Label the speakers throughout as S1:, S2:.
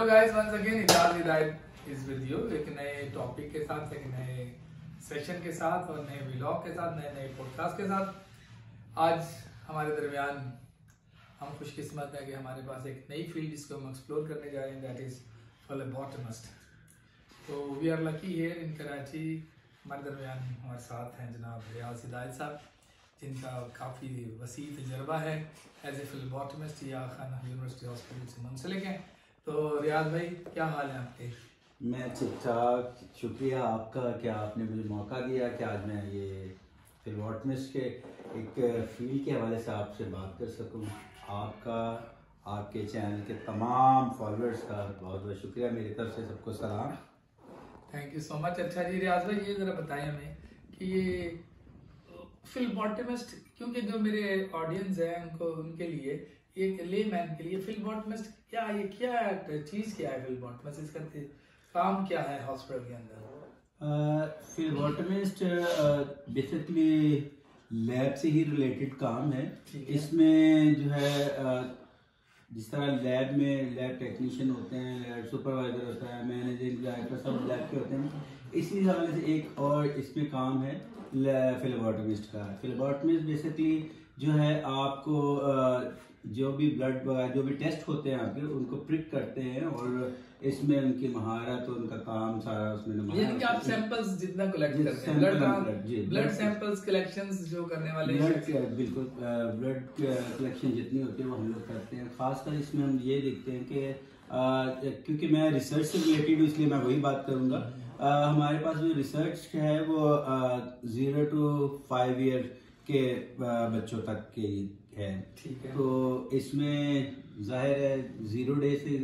S1: Hello guys once again Ijaz Hidayat is with you एक नए topic के साथ, एक नए सेशन के साथ और नए व्लॉग के साथ, नए नए पॉडकास्ट के साथ। आज हमारे दरमियान हम खुशकिस्मत हैं कि हमारे पास एक नई फ़ील्ड जिसको हम एक्सप्लोर करने जा रहे हैं दैट इज़ फ्लेबॉटमिस्ट तो we are lucky here in Karachi हमारे दरमियान हमारे साथ हैं जनाब रियाज हिदायत साहब, जिनका काफ़ी वसी तजर्बा है एज ए फिल्बॉटमिस्ट या खान यूनिवर्सिटी हॉस्पिटल से मुंसलिक हैं। तो रियाज भाई क्या हाल है आपके?
S2: मैं ठीक ठाक शुक्रिया आपका। क्या आपने मुझे मौका दिया? कि आज मैं ये फिल्बॉटमिस्ट के एक फ़ील्ड के हवाले से आपसे बात कर सकूँ? आपका आपके चैनल के तमाम फॉलोअर्स का बहुत बहुत शुक्रिया। मेरी तरफ़ से सबको सलाम।
S1: थैंक यू सो मच अच्छा जी रियाज भाई ये ज़रा बताएँ हमें कि ये फिल्बॉटमिस्ट क्योंकि जो मेरे ऑडियंस हैं उनको उनके लिए एक ले मैन के लिए फिल्बॉटमिस्ट क्या ये क्या चीज़ क्या है फिल्बॉटमिस्ट इसका काम क्या है हॉस्पिटल के अंदर?
S2: फिल्बॉटमिस्ट बेसिकली लैब से ही रिलेटेड काम है। इसमें जो है uh, जिस तरह लैब में लैब टेक्नीशियन होते हैं लैब सुपरवाइजर होता है मैनेजिंग डायरेक्टर सब लैब के होते हैं। इसी हवाले से एक और इसमें काम है फिलेबॉटमिस्ट का। फिलेबॉटमिस्ट बेसिकली जो है आपको जो भी ब्लड जो भी टेस्ट होते हैं आपके उनको प्रिक करते हैं और इसमें उनकी महारत और उनका काम सारा उसमें
S1: यानी कि आप सैंपल्स जितना कलेक्ट करते हैं। ब्लड ब्लड सैंपल्स कलेक्शंस जो करने वाले
S2: ब्लड बिल्कुल ब्लड कलेक्शन जितनी होती है वो हम लोग करते हैं। खासकर इसमें हम ये देखते हैं कि क्योंकि मैं रिसर्च से रिलेटेड हूँ इसलिए मैं वही बात करूँगा। हमारे पास जो रिसर्च है वो ज़ीरो टू फाइव ईयर के बच्चों तक के है।
S1: ठीक है।
S2: तो इसमें ज़ाहिर है ज़ीरो डे से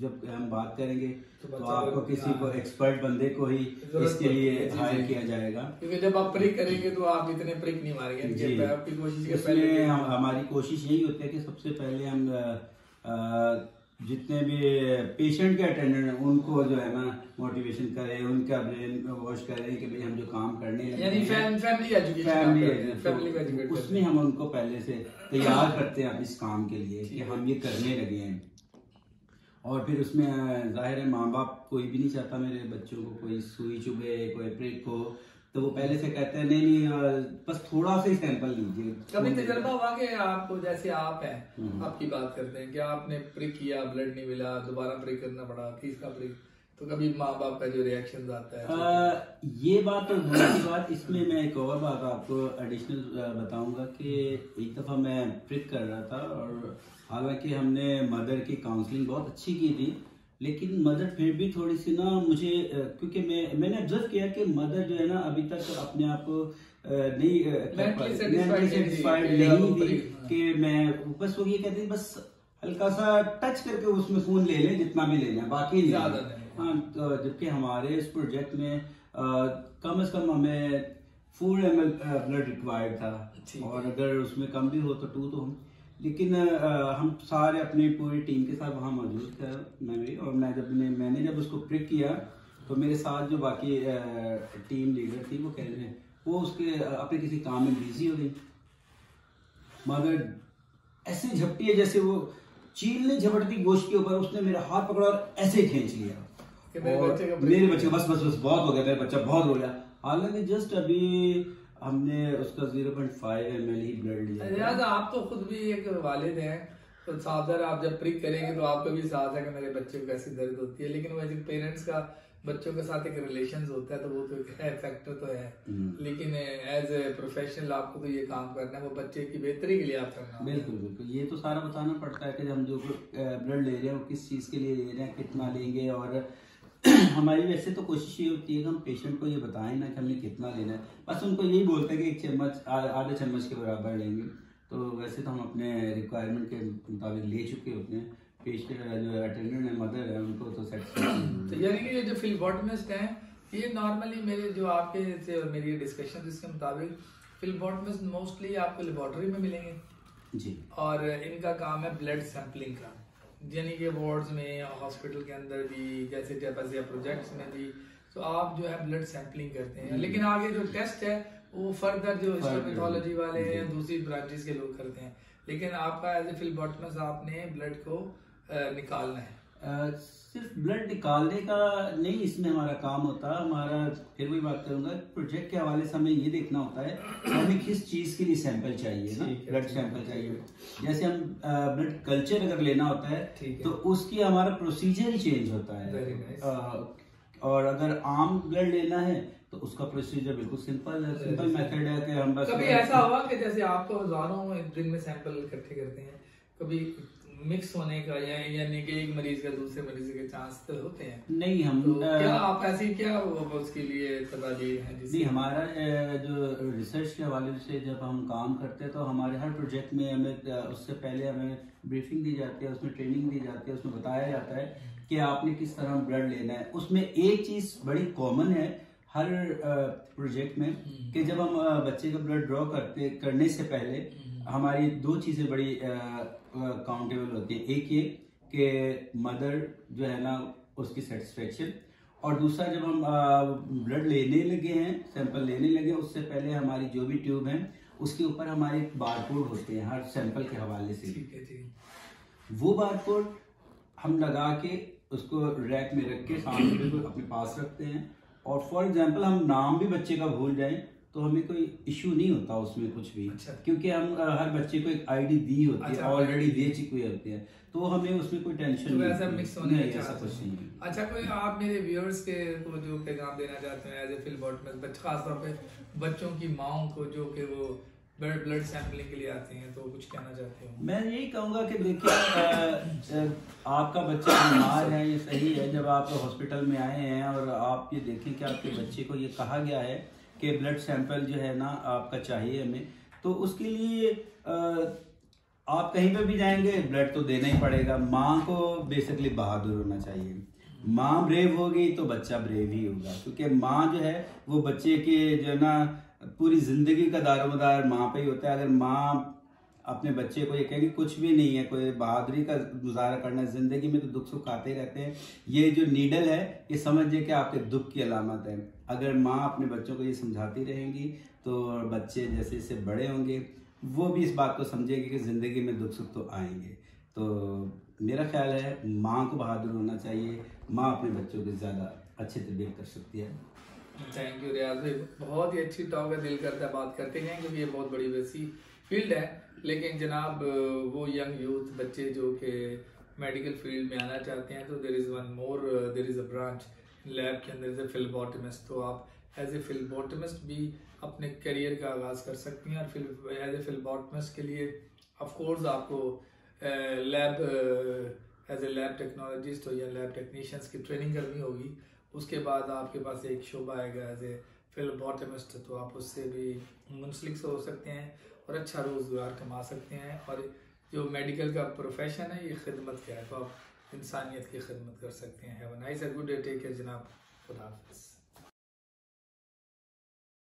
S2: जब हम बात करेंगे
S1: तो
S2: तो आपको किसी को
S1: हाँ।
S2: एक्सपर्ट बंदे को ही इसके लिए
S1: है,
S2: हायर किया जाएगा।
S1: क्योंकि जब आप प्रिक करेंगे तो आप इतने प्रिक नहीं मारेंगे।
S2: जी।
S1: आपकी कोशिश
S2: इसमें हम, हमारी कोशिश यही होती है कि सबसे पहले हम जितने भी पेशेंट के अटेंडेंट हैं उनको जो है ना मोटिवेशन करें उनका ब्रेन वॉश करें कि भाई हम जो काम करने
S1: यानी फैमिली एजुकेशन
S2: फैमिली उसमें हम उनको पहले से तैयार करते हैं इस काम के लिए कि हम ये करने लगे हैं। और फिर उसमें ज़ाहिर है माँ बाप कोई भी नहीं चाहता मेरे बच्चों को कोई सुई चुभे कोई प्रिक हो तो वो पहले से कहते हैं नहीं नहीं बस थोड़ा सा ही सैंपल लीजिए
S1: कभी तजर्बा हुआ कि आपको जैसे आप हैं
S2: हम्म।
S1: आपकी बात करते हैं कि आपने प्रिक किया ब्लड नहीं मिला दोबारा प्रिक करना पड़ा तीसरा प्रिक तो कभी माँ बाप का जो रिएक्शन आता है
S2: अ, ये बात तो होने की बात इसमें मैं एक और बात आपको एडिशनल बताऊँगा कि एक दफ़ा मैं प्रिक कर रहा था और हालाँकि हमने मदर की काउंसलिंग बहुत अच्छी की थी लेकिन मदर फिर भी थोड़ी सी ना मुझे क्योंकि मैं मैंने ऑब्ज़र्व किया कि मदर जो है ना अभी तक अपने आप को नहीं
S1: नहीं
S2: सेटिस्फाइड
S1: कि
S2: नहीं थी कि मैं बस वो ये कहती बस हल्का सा टच करके उसमें फ़ोन ले लें जितना भी लेना है बाकी। हाँ। तो जबकि हमारे इस प्रोजेक्ट में अ, कम से कम हमें four M L blood required था। और अगर उसमें कम भी हो तो टू तो हम लेकिन अ, हम सारे अपनी पूरी टीम के साथ वहाँ मौजूद थे मैं भी और मैं जब मैं, मैंने जब उसको प्रिक किया तो मेरे साथ जो बाकी टीम लीडर थी वो कह रहे हैं वो उसके अपने किसी काम में बिज़ी हो गई। मगर ऐसे झपटी है जैसे वो चील ने झपटती गोश्त के ऊपर उसने मेरा हाथ पकड़ा और ऐसे ही खींच लिया।
S1: मेरे
S2: और
S1: बच्चे
S2: मेरे बच्चे बस बस बस बहुत हो गया मेरा बच्चा बहुत हो गया। हालाँकि जस्ट अभी हमने उसका 0.5 पॉइंट ही ब्लड लिया था।
S1: लिहाजा आप तो खुद भी एक वालिद हैं तो सावधान आप जब प्रिक करेंगे तो आपको भी साथ है कि मेरे बच्चे को कैसी दर्द होती है लेकिन वैसे पेरेंट्स का बच्चों के साथ एक रिलेशन होता है तो वो तो एक है फैक्टर तो है
S2: हम्म।
S1: लेकिन एज ए प्रोफेशनल आपको तो ये काम करना है वो बच्चे की बेहतरी के लिए आप करना
S2: बिल्कुल बिल्कुल ये तो सारा बताना पड़ता है कि हम जो ब्लड ले रहे हैं वो किस चीज़ के लिए ले रहे हैं कितना लेंगे और हमारी वैसे तो कोशिश ये होती है कि हम पेशेंट को ये बताएँ ना कि हमने कितना लेना है। बस उनको यही बोलते हैं कि एक चम्मच आधे चम्मच के बराबर लेंगे। तो वैसे तो हम अपने रिक्वायरमेंट के मुताबिक ले चुके होते हैं। पेशेंट जो अटेंडेंट है मदर है उनको तो
S1: तो यानी कि ये जो फिल्बॉटमिस्ट हैं ये नॉर्मली मेरे जो आपके से और मेरी डिस्कशन इसके मुताबिक फिल्बॉटमिस्ट मोस्टली आपको लेबोरेटरी में मिलेंगे।
S2: जी।
S1: और इनका काम है ब्लड सैंपलिंग का। यानी कि वार्ड्स में हॉस्पिटल के अंदर भी जैसे जैसे प्रोजेक्ट्स में भी। तो आप जो है ब्लड सैंपलिंग करते हैं। लेकिन आगे जो टेस्ट है वो फर्दर जो हिस्टोपैथोलॉजी वाले हैं दूसरी ब्रांचेस के लोग करते हैं। लेकिन आपका एज ए फिलबॉटमस आपने ब्लड को निकालना है।
S2: सिर्फ़ ब्लड निकालने का नहीं इसमें हमारा काम होता हमारा फिर वही बात करूँगा प्रोजेक्ट के हवाले से हमें ये देखना होता है हमें किस चीज़ के लिए सैंपल चाहिए ना ब्लड सैंपल चाहिए। जैसे हम ब्लड कल्चर अगर लेना होता है तो उसकी हमारा प्रोसीजर ही चेंज होता है। और अगर आम ब्लड लेना है तो उसका प्रोसीजर बिल्कुल सिंपल है सिंपल मेथड है कि हम
S1: बस कभी ऐसा हुआ कि जैसे आप तो हज़ारों दिन में सैंपल इकट्ठे करते हैं कभी मिक्स होने का या यानी कि एक मरीज़ का दूसरे मरीज़ के चांस तो होते हैं
S2: नहीं हम
S1: तो क्या आप ऐसी क्या उसके लिए तदाबीर
S2: हैं नहीं हमारा जो रिसर्च के हवाले से जब हम काम करते हैं तो हमारे हर प्रोजेक्ट में हमें उससे पहले हमें ब्रीफिंग दी जाती है उसमें ट्रेनिंग दी जाती है उसमें बताया जाता है कि आपने किस तरह ब्लड लेना है उसमें एक चीज़ बड़ी कॉमन है हर प्रोजेक्ट में हम्म। कि जब हम बच्चे का ब्लड ड्रॉ करते करने से पहले हम्म। हमारी दो चीज़ें बड़ी काउंटेबल होती है। एक ये कि मदर जो है ना उसकी सेटिस्फेक्शन और दूसरा जब हम ब्लड लेने लगे हैं सैंपल लेने लगे उससे पहले हमारी जो भी ट्यूब है उसके ऊपर हमारे बारकोड होते हैं हर सैंपल के हवाले से। ठीक है जी वो बारकोड हम लगा के उसको रैक में रख के सामने बिल्कुल अपने पास रखते हैं। और फॉर एग्ज़ाम्पल हम नाम भी बच्चे का भूल जाए तो हमें कोई इशू नहीं होता उसमें कुछ भी अच्छा। क्योंकि हम हर बच्चे को एक आईडी दी होती है ऑलरेडी अच्छा, दे चुकी होती है तो हमें उसमें कोई टेंशन तो नहीं
S1: ऐसा मिक्स होने नहीं, ऐसा कुछ नहीं अच्छा कोई आप मेरे व्यूअर्स के को जो पैगाम देना चाहते हैं एज ए में खासतौर पे बच्चों की माओ को जो कि वो ब्लड ब्लड सैंपलिंग के लिए आते हैं तो कुछ कहना चाहते हो?
S2: मैं यही कहूँगा कि देखिए आपका बच्चा बीमार है ये सही है जब आप हॉस्पिटल में आए हैं और आप ये देखें कि आपके बच्चे को ये कहा गया है कि ब्लड सैंपल जो है ना आपका चाहिए हमें। तो उसके लिए आप कहीं पर भी जाएँगे ब्लड तो देना ही पड़ेगा। माँ को बेसिकली बहादुर होना चाहिए। माँ ब्रेव होगी तो बच्चा ब्रेव ही होगा। क्योंकि माँ जो है, वो बच्चे के जो है ना, पूरी ज़िंदगी का दारोमदार माँ पे ही होता है। अगर माँ अपने बच्चे को ये कहेगी, कुछ भी नहीं है, कोई बहादुरी का गुजारा करना, ज़िंदगी में तो दुख सुख आते रहते हैं। ये जो नीडल है, ये समझिए कि आपके दुख की अलामत है। अगर माँ अपने बच्चों को ये समझाती रहेंगी तो बच्चे जैसे जैसे बड़े होंगे, वो भी इस बात को समझेगी कि ज़िंदगी में दुख सुख तो आएँगे। तो मेरा ख्याल है, माँ को बहादुर होना चाहिए। माँ अपने बच्चों को ज़्यादा अच्छे तरबियत कर सकती है।
S1: थैंक यू रियाज भाई। बहुत ही अच्छी टॉक है, दिल करता है बात करते हैं क्योंकि ये बहुत बड़ी वैसी फ़ील्ड है, लेकिन जनाब, वो यंग यूथ बच्चे जो कि मेडिकल फ़ील्ड में आना चाहते हैं तो there is one more there is a branch lab के अंदर फिल्बॉटमिस्ट तो आप एज ए फिल्बॉटमिस्ट भी अपने करियर का आगाज़ कर सकती हैं और फिर एज ए फिल्बॉटमिस्ट के लिए ऑफकोर्स आपको lab as a lab technologist हो या लैब टेक्नीशियंस की ट्रेनिंग करनी होगी। उसके बाद आपके पास एक शोबा आएगा एज ए फिल्बॉटमिस्ट तो आप उससे भी मुंसलिक हो सकते हैं और अच्छा रोज़गार कमा सकते हैं। और जो मेडिकल का प्रोफेशन है, ये खिदमत क्या है तो आप इंसानियत की खिदमत कर सकते हैं। Nice good day take care जनाब। खुदा हाफिज़।